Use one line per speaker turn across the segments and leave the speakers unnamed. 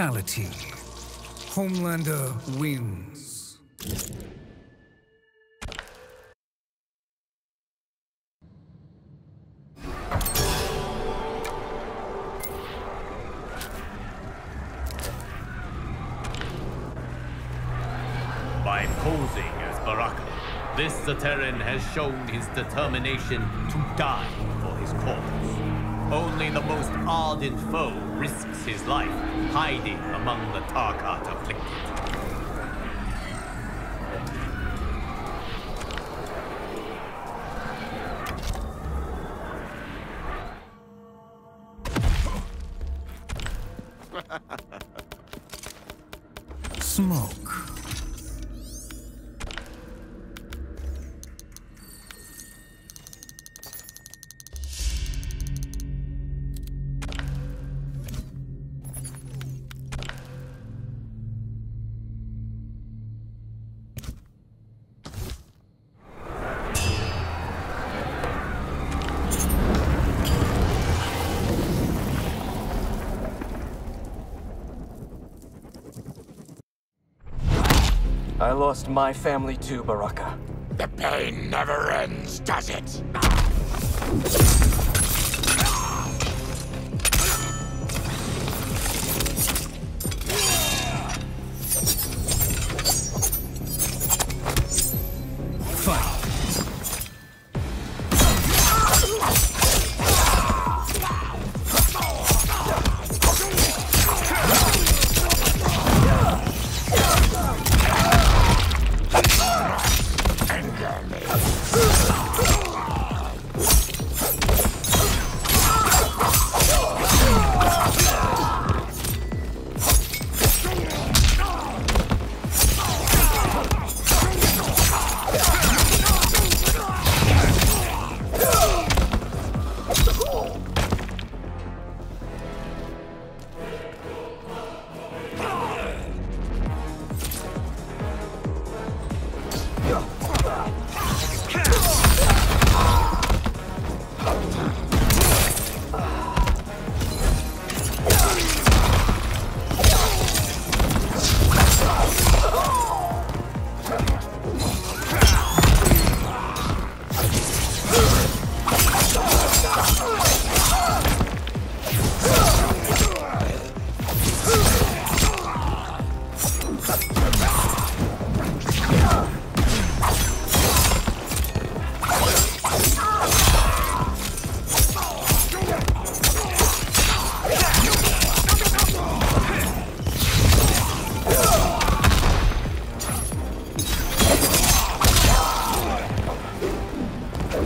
Brutality. Homelander wins.
By posing as Baraka, this Zaterran has shown his determination to die for his cause. Only the most ardent foe risks his life hiding among the Tarkat afflicted.
Smoke.
I lost my family too, Baraka.
The pain never ends, does it?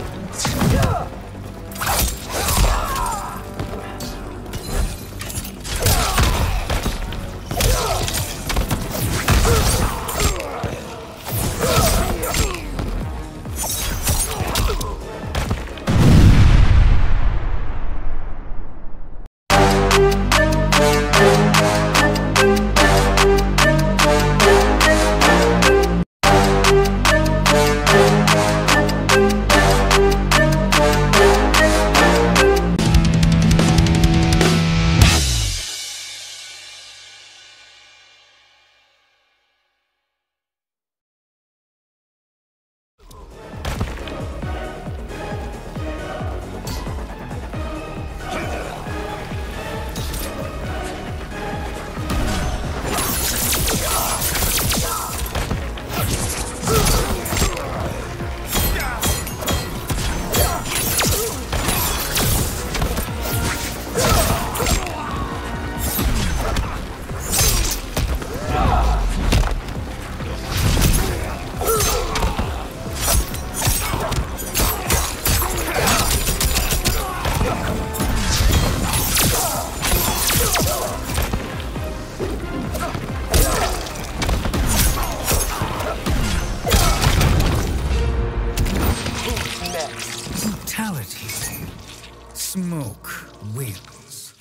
Brutality. Smoke wins.